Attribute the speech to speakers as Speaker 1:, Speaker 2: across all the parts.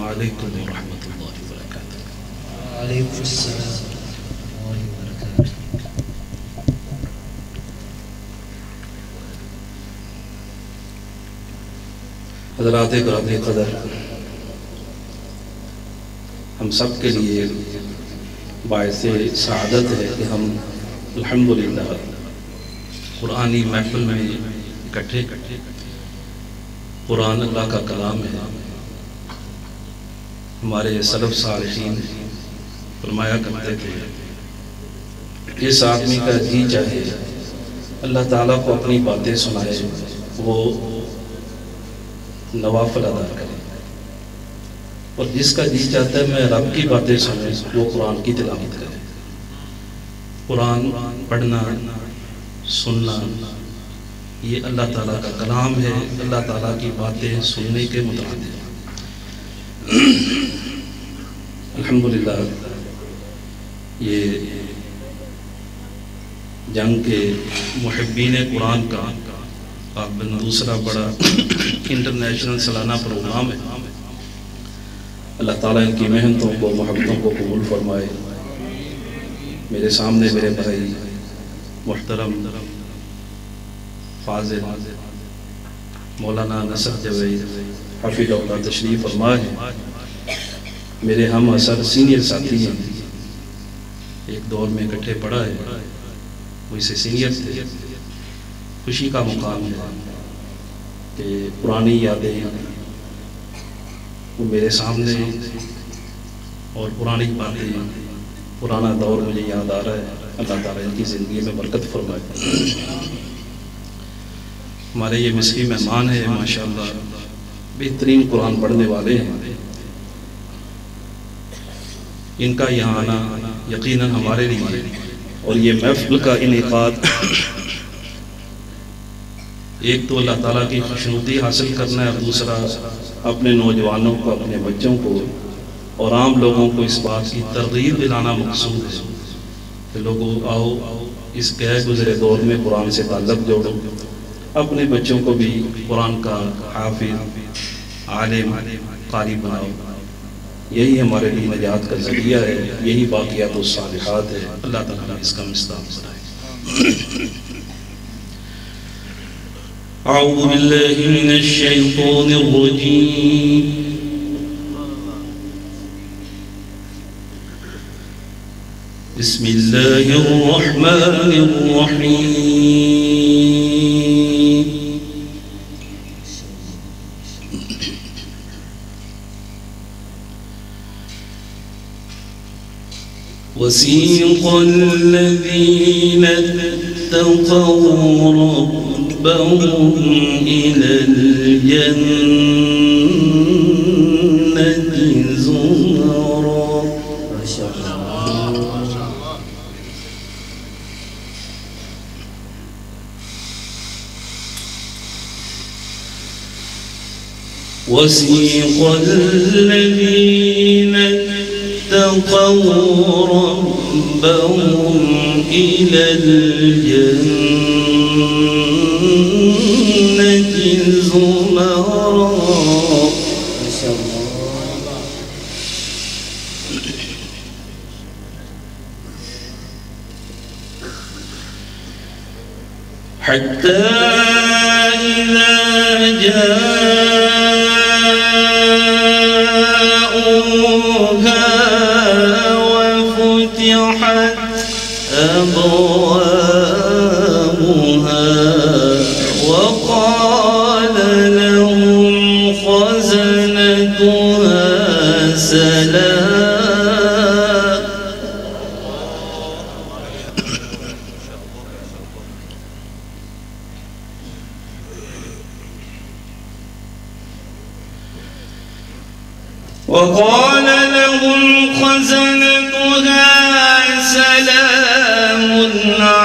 Speaker 1: وعلیکم ورحمۃ اللہ وبرکاتہ
Speaker 2: وعلیکم السلام
Speaker 1: حضرات گرامی قدر ہم سب کے لیے باعث سعادت ہے کہ ہم الحمدللہ قرآنی محفل میں اکٹھے۔ قرآن اللہ کا کلام ہے۔ ہمارے سلف صالحین فرمایا کرتے تھے جس آدمی کا جی چاہے اللہ تعالیٰ کو اپنی باتیں سنائے، وہ نوافل ادا کرے۔ اور جس کا جی چاہتا ہے، میں رب کی باتیں سنیں وہ قرآن کی تلاوت کرے۔ قرآن پڑھنا، سننا، یہ اللہ تعالیٰ کا کلام ہے۔ اللہ تعالیٰ کی باتیں سننے کے مترادف الحمدللہ، یہ جھنگ کے محبین قرآن کا اب دوسرا بڑا انٹرنیشنل سالانہ پروگرام ہے۔ اللہ تعالیٰ ان کی محنتوں کو، محبتوں کو قبول فرمائے۔ میرے سامنے میرے بھائی محترم فاضل، مولانا نصر جوید حفیظ اللہ تشریف فرمائے۔ میرے ہم اثر سینئر ساتھی ہیں۔ ایک دور میں اکٹھے پڑا ہے۔ وہ اسے سینئر تھے۔ خوشی کا مقام ہے کہ پرانی یادیں وہ میرے سامنے ہیں اور پرانی باتیں پرانا دور مجھے یاد آ رہا ہے۔ اللہ تعالیٰ ان کی زندگی میں برکت فرمائے۔ ہمارے یہ مسیح مہمان ہے ماشاءاللہ بہترین قرآن پڑھنے والے ہیں۔ ان کا یہاں آنا یقیناً ہمارے لیے اور یہ محفل کا انعقاد ایک تو اللہ تعالیٰ کی خوشنودی حاصل کرنا ہے اور دوسرا اپنے نوجوانوں کو، اپنے بچوں کو اور عام لوگوں کو اس بات کی ترغیب دلانا مقصود ہے۔ کہ لوگوں، آؤ اس گئے گزرے دور میں قرآن سے تعلق جوڑو۔ اپنے بچوں کو بھی قرآن کا حافظ، عالم، قاری بناؤ۔ یہی ہمارے لیے نجات کا ذریعہ ہے، یہی باقیات و صالحات ہے اللہ تعالیٰ اس کا مستعب بنائے
Speaker 3: اعوذ باللہ من الشیطان الرجیم۔ بسم اللہ الرحمن الرحیم۔ وسيق الذين اتقوا ربهم إلى الجنة وسيق الذين اتقوا ربهم إلى الجنة زمرا. حتى إذا جاءوها وقال لهم خزنتها سلام عليكم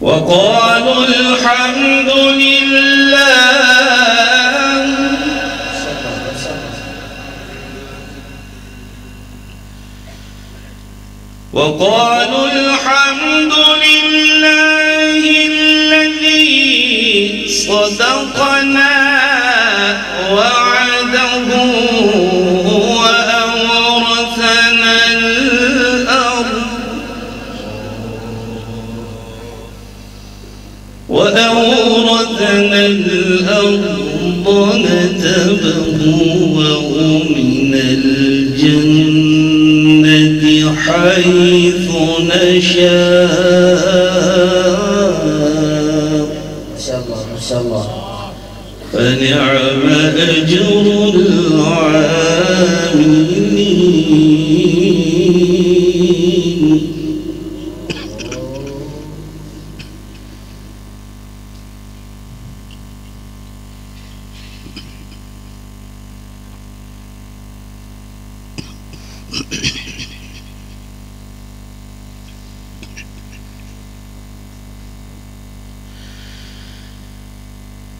Speaker 3: وقالوا الحمد لله. وقالوا تبوأ من الجنة حيث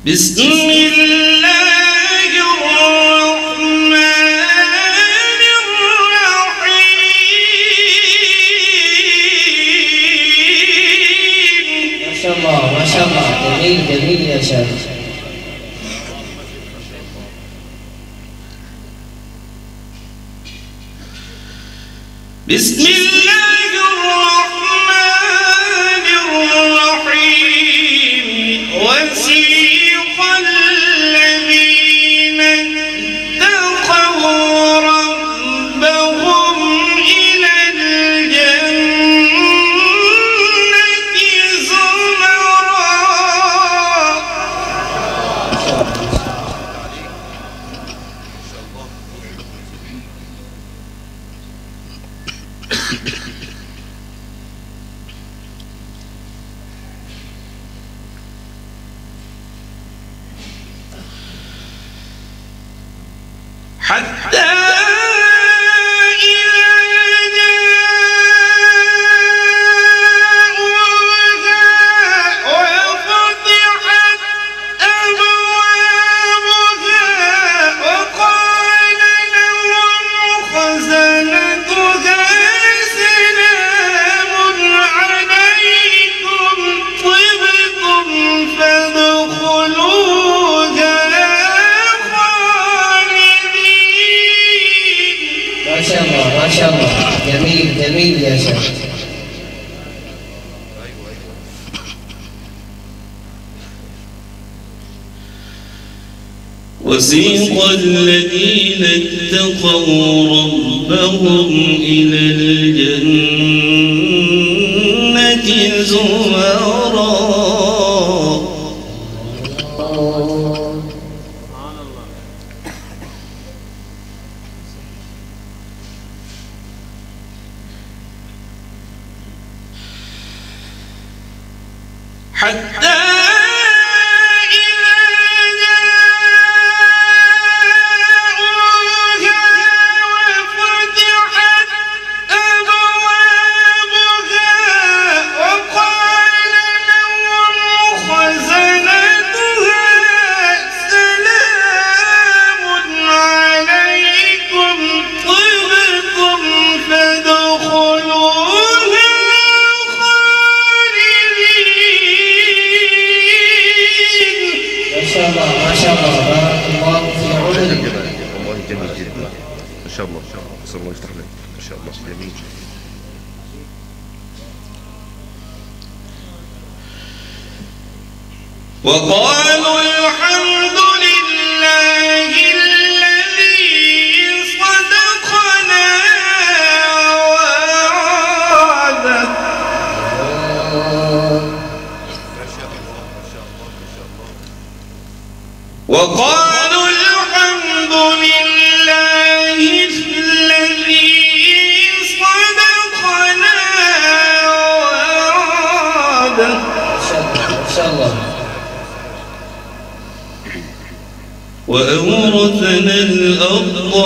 Speaker 3: بسم الله الرحمن الرحيم.
Speaker 2: ما شاء الله ما شاء الله. يا
Speaker 3: بسم الله الذين اتقوا ربهم إلى الجنة زمرًا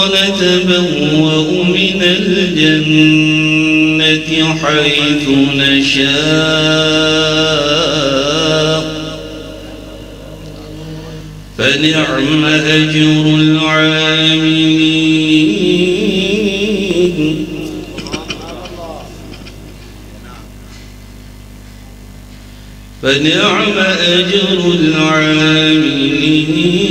Speaker 3: نتبوأ من الجنة حيث نشاء. فنعم أجر العاملين. فنعم أجر العاملين.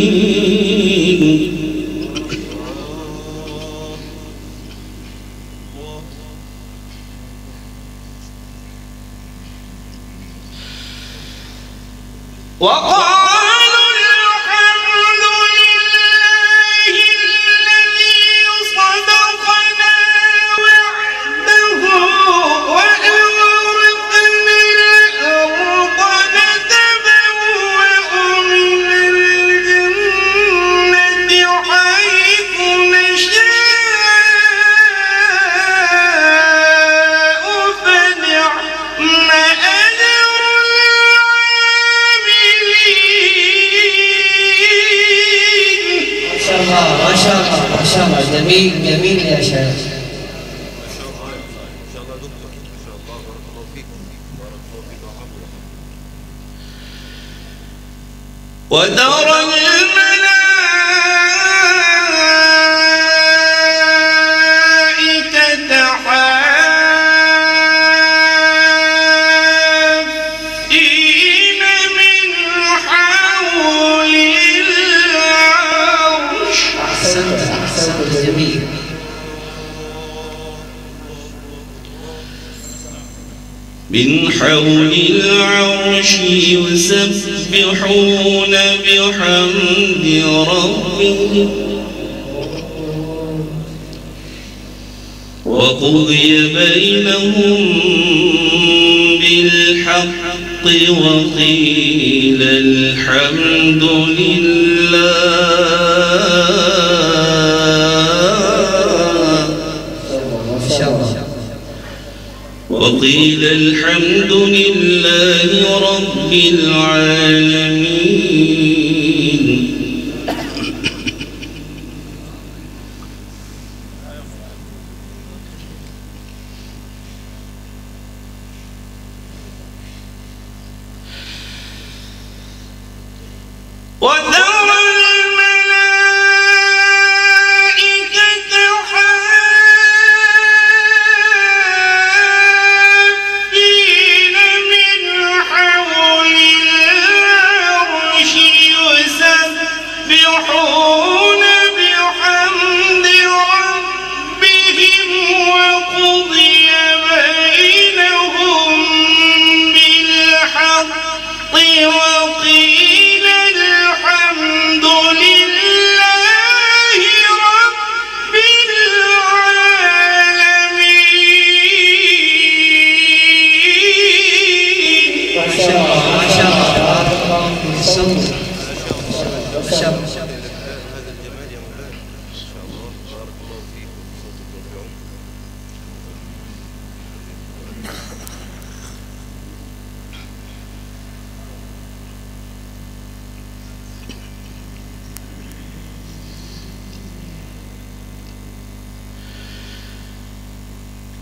Speaker 3: وترى حول العرش يسبحون بحمد ربهم. وقضي بينهم بالحق وقيل الحمد لله. وقيل الحمد لله رب العالمين. وذا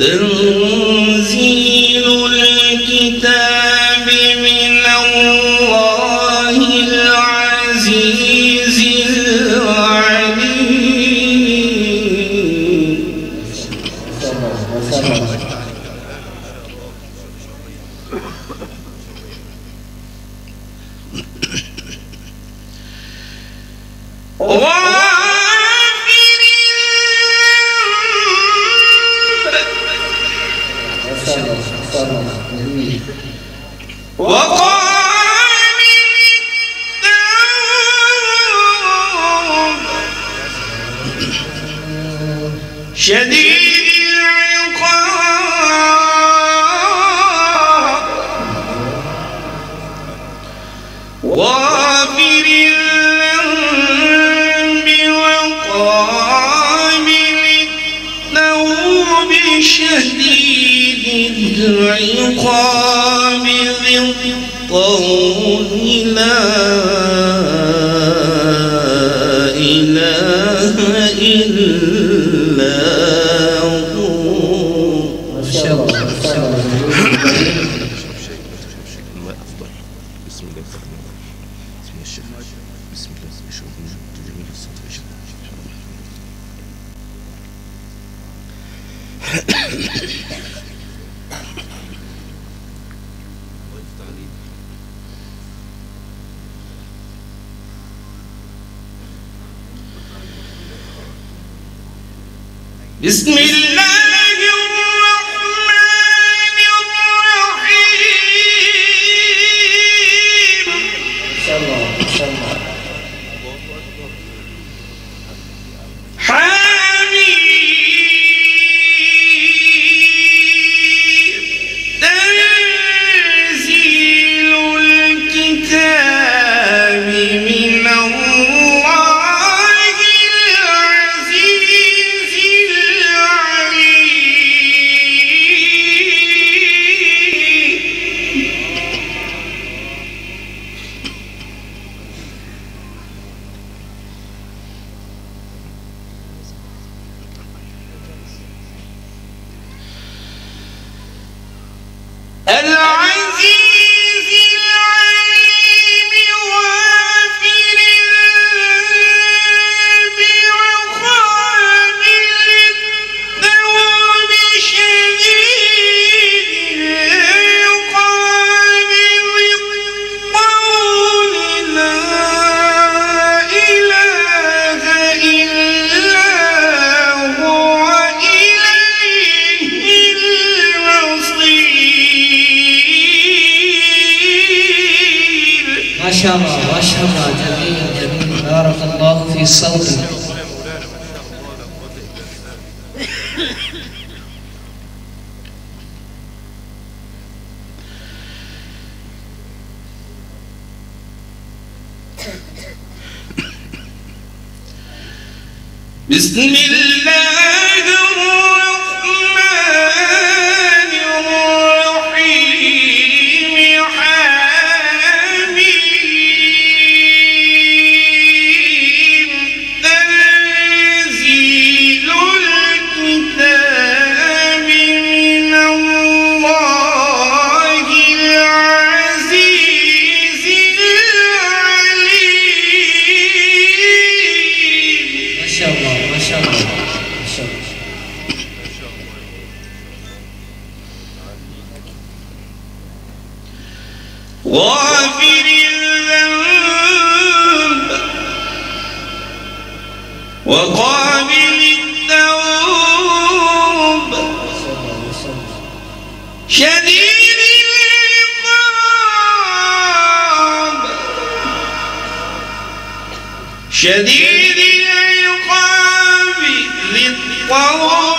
Speaker 3: then
Speaker 2: صلى الله عليه
Speaker 3: شديد لا إله إلا هو
Speaker 2: ما شاء الله
Speaker 4: بسم الله بسم الشيخ بسم الله اشرب جميل الصدر اشرب Thank you.
Speaker 3: بسم الله
Speaker 2: عشرة عشرة جميل جميل بارك الله في صوتك
Speaker 3: بسم الله. شديد العقاب. شديد العقاب للطواغي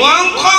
Speaker 3: 王匡